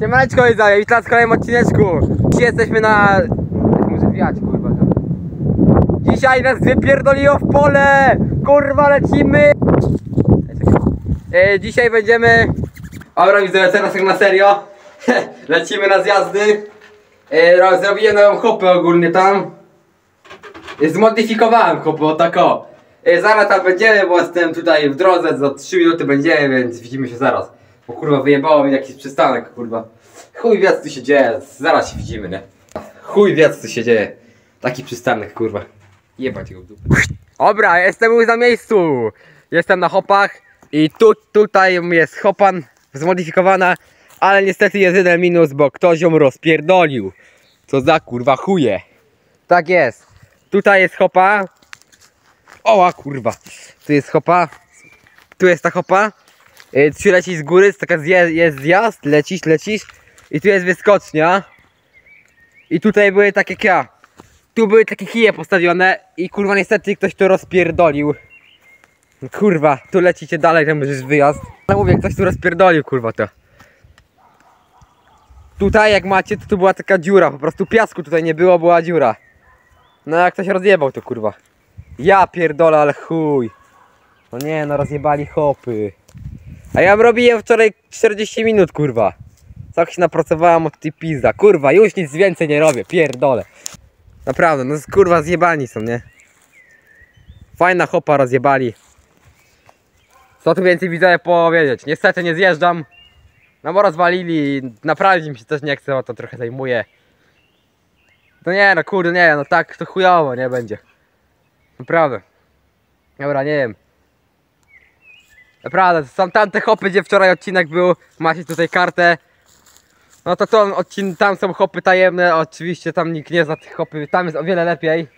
Siemaneczko widzowie, witam w kolejnym odcineczku. Dzisiaj jesteśmy na... Muszę wiać kurwa. Dzisiaj nas wypierdoliło w pole! Kurwa lecimy! E, Dzisiaj będziemy Dobra widzowie, teraz tak na serio. Lecimy na zjazdy. E, ro- Zrobiłem nową hopę ogólnie tam. E, Zmodyfikowałem hopę, o e, Zaraz tam będziemy, bo jestem tutaj w drodze Za 3 minuty będziemy, więc widzimy się zaraz Bo kurwa wyjebało mi jakiś przystanek kurwa. Chuj wie co tu się dzieje, zaraz się widzimy, nie? Chuj wie co tu się dzieje. Taki przystanek kurwa. Jebać go w dupę. Dobra, jestem już na miejscu. Jestem na hopach I tu, tutaj jest hopan Zmodyfikowana Ale niestety jest jeden minus, bo ktoś ją rozpierdolił. Co za kurwa chuje. Tak jest. Tutaj jest hopa Oła kurwa. Tu jest hopa Tu jest ta hopa Y, Trzy lecisz z góry, jest taka jest zjazd, lecisz, lecisz i tu jest wyskocznia. I tutaj były takie ja. Tu były takie kije postawione i kurwa niestety ktoś to rozpierdolił. Kurwa, tu lecicie dalej, tam będziesz wyjazd. Ale mówię, ktoś tu rozpierdolił kurwa to. Tutaj jak macie, to tu była taka dziura, po prostu piasku tutaj nie było, była dziura. No jak ktoś rozjebał to kurwa. Ja pierdolę, ale chuj. No nie, no rozjebali hopy a ja robiłem wczoraj 40 minut, kurwa. Tak się napracowałem od tej pizza. Kurwa, już nic więcej nie robię, pierdolę. Naprawdę, no kurwa zjebani są, nie? Fajna hopa rozjebali. Co tu więcej widzowie powiedzieć? Niestety nie zjeżdżam. No bo rozwalili, naprawić mi się też nie chce, bo to trochę zajmuje. No nie, no kurde, nie, no tak to chujowo nie będzie. Naprawdę. Dobra, nie wiem. Naprawdę, są tamte hopy, gdzie wczoraj odcinek był, macie tutaj kartę. No to to odcin tam są hopy tajemne, oczywiście tam nikt nie zna tych hopy, tam jest o wiele lepiej.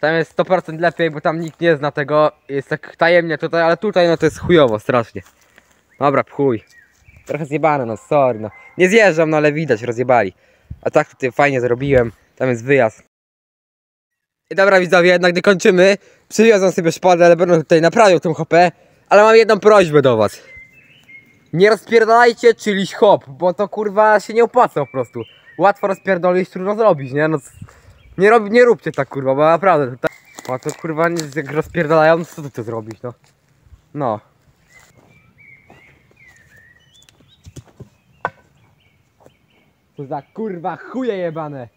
Tam jest 100% lepiej, bo tam nikt nie zna tego, jest tak tajemnie tutaj, ale tutaj no to jest chujowo, strasznie. Dobra, chuj. Trochę zjebane, no sorry, no. Nie zjeżdżam, no ale widać, rozjebali. A tak tutaj fajnie zrobiłem, tam jest wyjazd. I dobra widzowie, jednak nie kończymy. Przywiozą sobie szpadę, ale będą tutaj naprawiał tą hopę. Ale mam jedną prośbę do was. Nie rozpierdalajcie czyliś hop, bo to kurwa się nie opłaca po prostu. Łatwo rozpierdolić, trudno zrobić, nie? No, nie, rob, nie róbcie tak kurwa, bo naprawdę to tak... A to kurwa nie, jak rozpierdalają, to co tu to zrobić, no? No. Co za kurwa chuje jebane.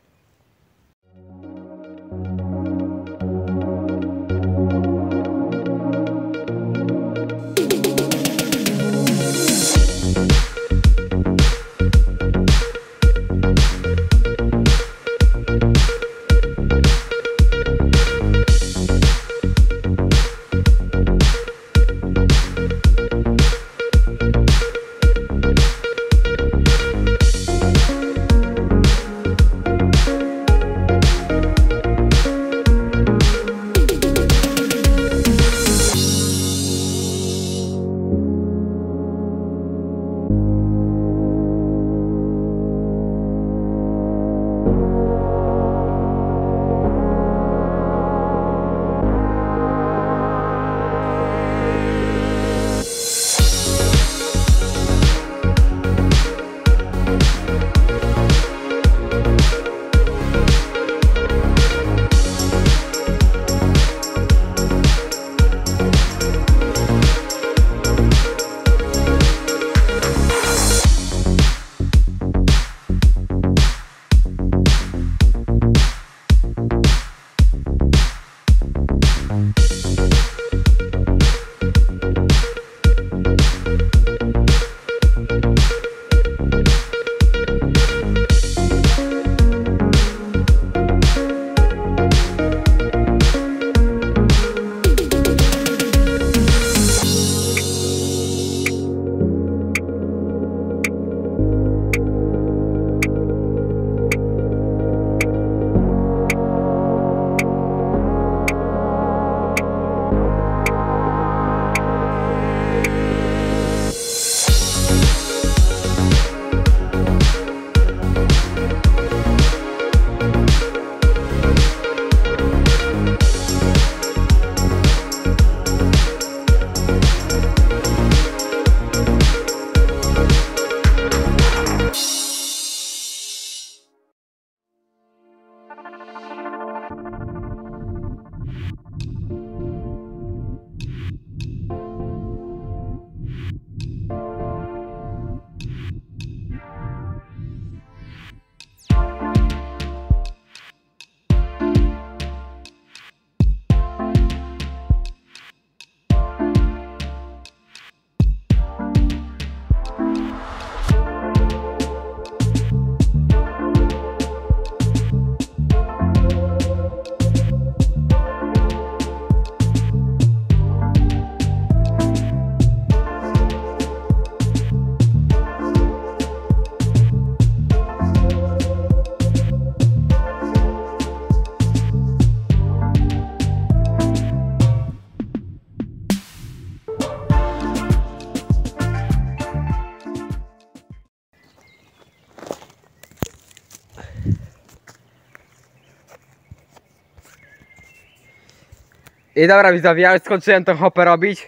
I dobra widzowie, ja już skończyłem tą hopę robić.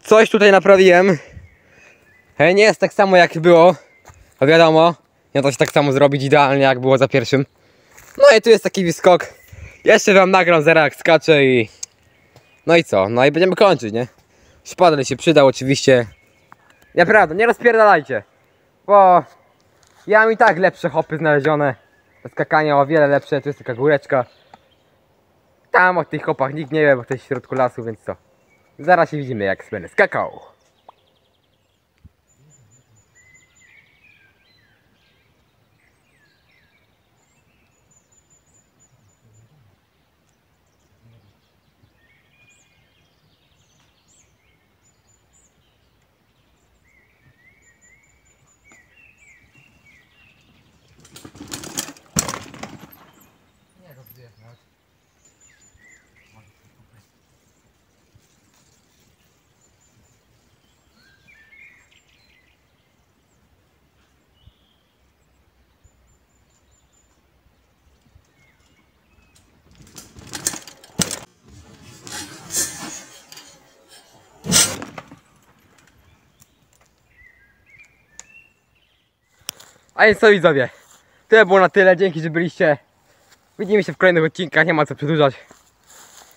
Coś tutaj naprawiłem. Nie jest tak samo jak było. No wiadomo, nie da się tak samo zrobić idealnie jak było za pierwszym. No i tu jest taki wyskok. Jeszcze wam nagram zaraz jak skaczę i... No i co? No i będziemy kończyć, nie? Szpadel się przydał oczywiście. Naprawdę, nie rozpierdalajcie. Bo ja mam i tak lepsze hopy znalezione. Do skakania o wiele lepsze, tu jest taka góreczka. Tam o tych hopach nikt nie wie, bo to jest w środku lasu, więc co? Zaraz się widzimy jak będę skakał. A więc co widzowie, tyle było na tyle, dzięki, że byliście. Widzimy się w kolejnych odcinkach, nie ma co przedłużać.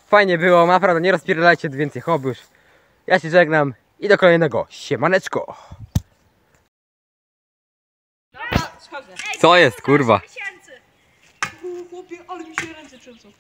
Fajnie było, naprawdę nie rozpierdalajcie więcej hobby. Ja się żegnam i do kolejnego, siemaneczko. Co jest kurwa? Chłopie, ale mi się ręce trzęsą.